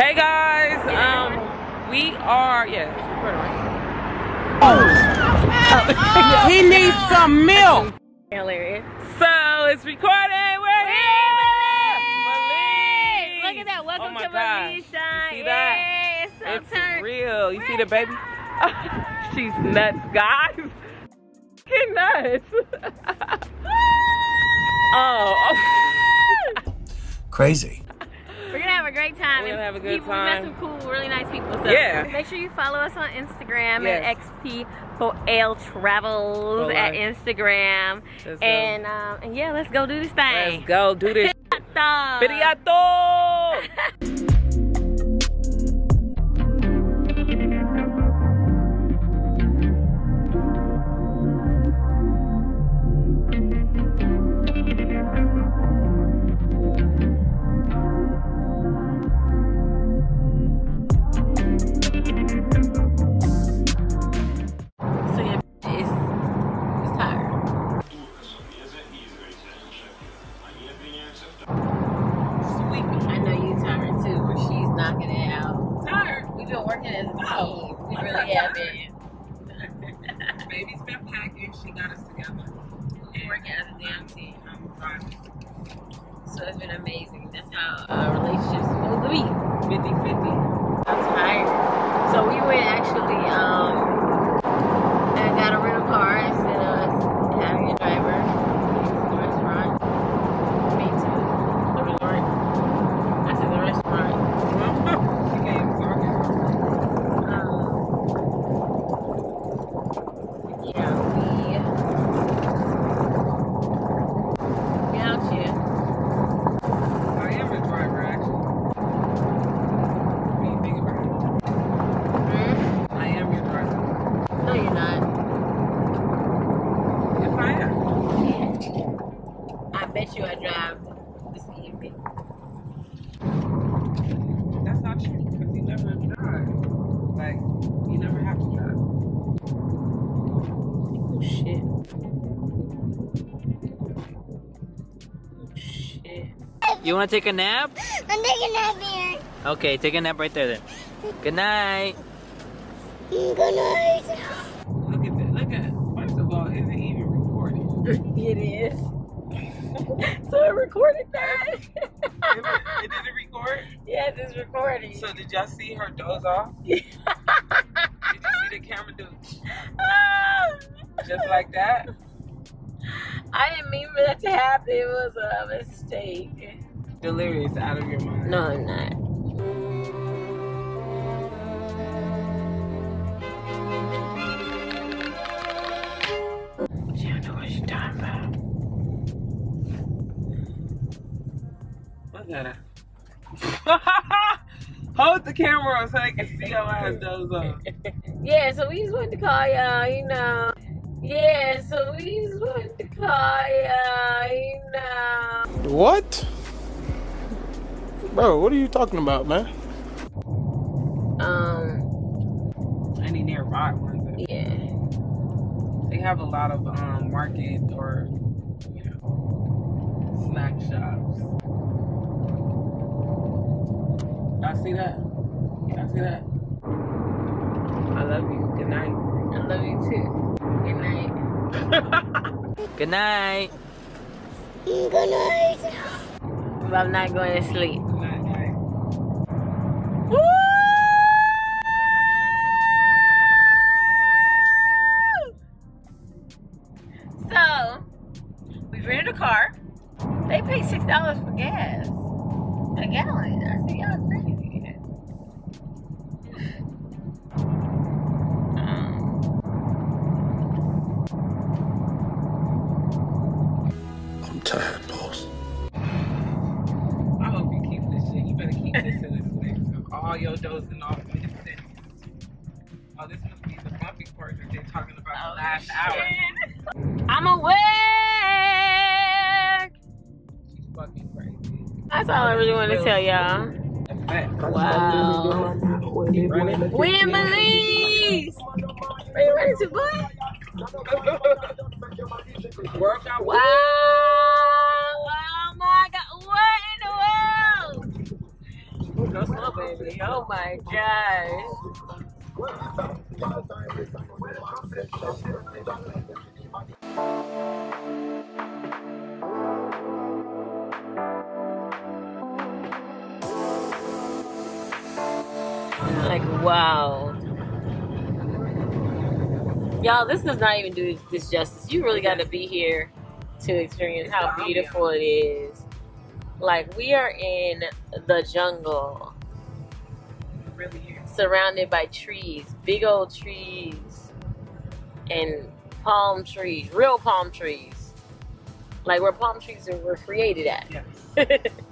Hey guys, um, we are yeah. He needs some milk. Hilarious. So it's recording. We're here. Belize. Look at that. Welcome oh my to gosh. Belize You Shine. see that? Yeah, it's so It's turned. real. You see the baby? She's nuts, guys. Get nuts. oh. Crazy. We're gonna have a great time. We're gonna have a good people, time. We met some cool, really nice people. So Yeah. Make sure you follow us on Instagram Yes. at XP for L Travels For at. Instagram. Let's. And um, and yeah, let's go do this thing. Let's go do this. Stop. Sweet. I know you tired too, but she's knocking it out. Tired. We've been working as a team. We really have been. Baby's been packing. She got us together. We're working as a damn team. So it's been amazing. That's how uh, relationships supposed to be. 50 50. Bet you I drive this evening. That's not true because you never drive. Like, you never have to drive. Oh shit. Oh shit. You want to take a nap? I'm taking a nap here. Okay, take a nap right there then. Good night. Good night. Look at that. Look at First of all, is it even recording? it is. so it recorded that. it, it did it record? yes, it's recording. So did y'all see her doze off? did you see the camera do oh. just like that? I didn't mean for that to happen. It was a mistake. Delirious out of your mind. No, I'm not. The camera so they can see your ass doze off. Yeah, so we just wanted to call y'all, you know. Yeah, so we just wanted to call y'all, you know. What? Bro, what are you talking about, man? Um, Any nearby ones. yeah. They have a lot of um, market or, you know, snack shops. Y'all see that? Y'all see that? I love you. Good night. I love you too. Good night. Good night. Good night. But I'm not going to sleep. Good night, night. So, we rented a car. They pay six dollars for gas. A gallon. I see they're talking about the last hour. I'm awake. She's fucking crazy. That's all I really want to tell y'all. Wow. We in Belize. Where you running to? Workout. Wow. Oh my God. What in the world? Go slow, baby. Oh my gosh. Like, wow. Y'all, this does not even do this justice. You really got to be here to experience how beautiful it is. Like, we are in the jungle. Surrounded by trees, big old trees, and palm trees, real palm trees. Like where palm trees were created at. Yes.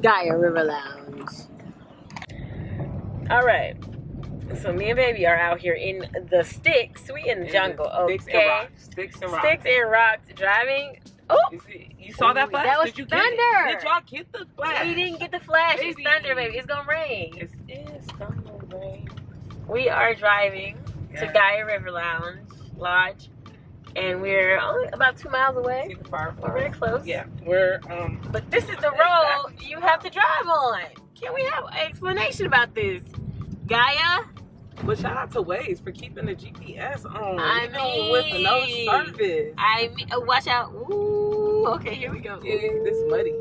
Gaia River Lounge. All right. So me and baby are out here in the sticks. We in the jungle. Sticks and Okay. rocks. Sticks and rocks. Sticks and rocks. Driving. Oh, You, see, you saw that flash? that was Did you thunder. Get it? Did y'all get the flash? we didn't get the flash. It's thunder, baby. It's gonna rain. It's, it's gonna rain. We are driving to Yeah. Gaia River Lounge Lodge, and we're only about two miles away. the fireflies? We're very close. Yeah, we're um. But this is the road you have to drive on. Can we have an explanation about this? Gaia? But shout out to Waze for keeping the GPS on. I you know, with no mean- service. I mean, uh, watch out. Ooh, okay, here we go. Yeah, this muddy.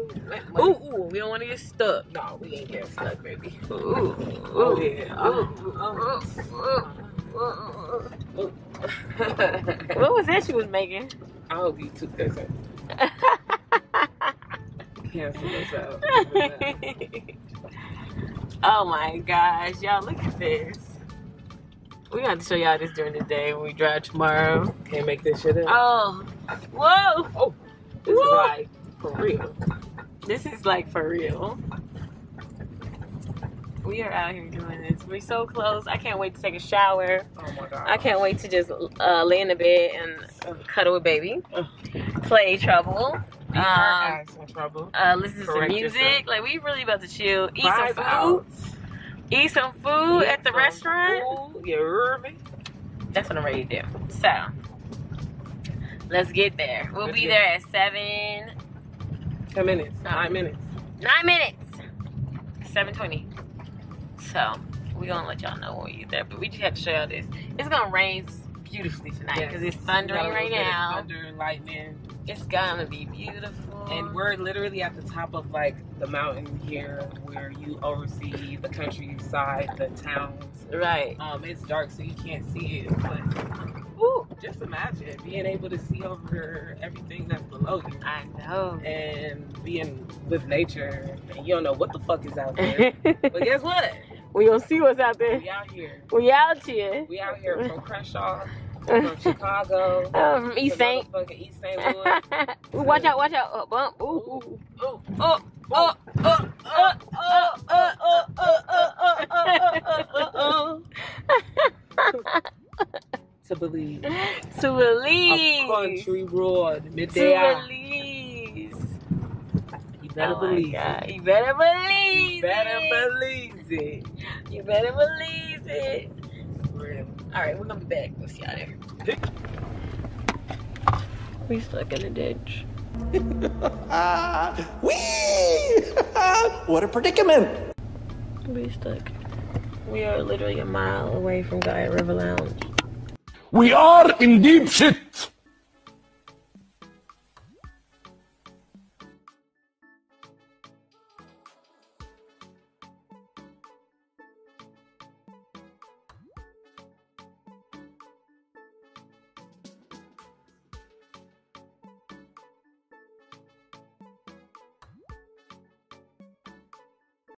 Ooh, ooh, we don't want to get stuck. No, we ain't getting stuck, baby. Ooh, ooh, Oh ooh, yeah. ooh, Oh, ooh, ooh, ooh. oh. What was that she was making? I hope you took that. out. Cancel this out. oh my gosh, y'all look at this. We got to show y'all this during the day when we drive tomorrow. Can't make this shit up. Oh, whoa! Oh, This is like for real. This is like for real. We are out here doing this. We're so close. I can't wait to take a shower. Oh my god. I can't wait to just uh, lay in the bed and cuddle with baby, play trouble, um, trouble. uh, listen to some music. yourself. Like we really about to chill, eat Vibe some out. food, eat some food at the restaurant. food, You heard me? That's what I'm ready to do. So let's get there. We'll Let's be there at seven, Ten minutes. Nine minutes. nine minutes, seven twenty. So we gonna let y'all know when we get there. But we just have to show y'all this. It's gonna rain beautifully tonight because it's thundering right little bit of now. Thunder and lightning. It's gonna be beautiful. And we're literally at the top of like the mountain here where you oversee the countryside, the towns. right. Um, it's dark so you can't see it, but Ooh, just imagine being able to see over everything that's below you I know. and being with nature and you don't know what the fuck is out there. but guess what? We gonna see what's out there. We out here. We out here. We out here from Crenshaw, from Chicago, Oh, from East Saint. East St. Louis. Ooh, watch out! Watch out! Oh, bump! Ooh, ooh, Oh, oh, oh, oh, oh, oh, oh, oh, oh, oh, oh, oh, oh, oh, to believe. oh. To believe. A country road, To midday hour. believe. You better Oh believe God. it. You better believe You better it. believe it. You better believe it. All right, we're gonna be back. We'll see y'all there. We stuck in a ditch. Whee! what a predicament! We stuck. We are literally a mile away from Gaia River Lounge. We are in deep shit.